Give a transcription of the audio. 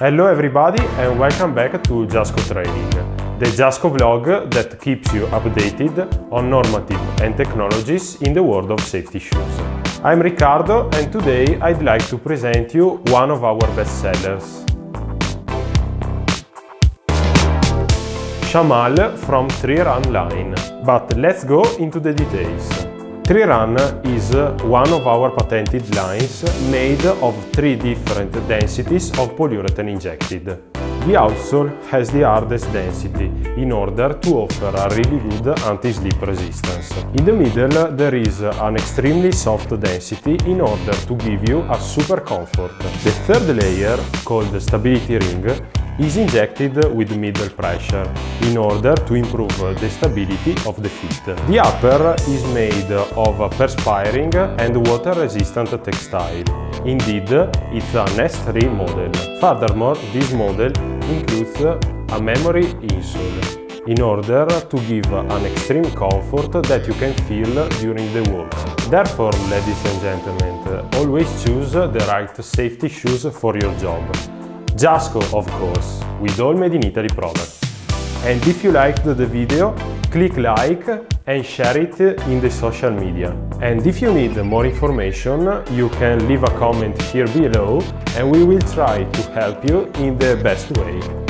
Hello everybody and welcome back to Giasco Training, the Giasco vlog that keeps you updated on normative and technologies in the world of safety shoes. I'm Riccardo and today I'd like to present you one of our bestsellers. Shamal from Tree Run line. But let's go into the details. Tree Run is one of our patented lines made of three different densities of polyurethane injected. The outsole has the hardest density in order to offer a really good anti-slip resistance. In the middle there is an extremely soft density in order to give you a super comfort. The third layer, called stability ring, is injected with middle pressure in order to improve the stability of the feet. The upper is made of perspiring and water-resistant textile. Indeed, it's an S3 model. Furthermore, this model includes a memory insole in order to give an extreme comfort that you can feel during the walk. Therefore, ladies and gentlemen, always choose the right safety shoes for your job. Giasco, of course, with all made in Italy products. And if you liked the video, click like and share it in the social media. And if you need more information, you can leave a comment here below and we will try to help you in the best way.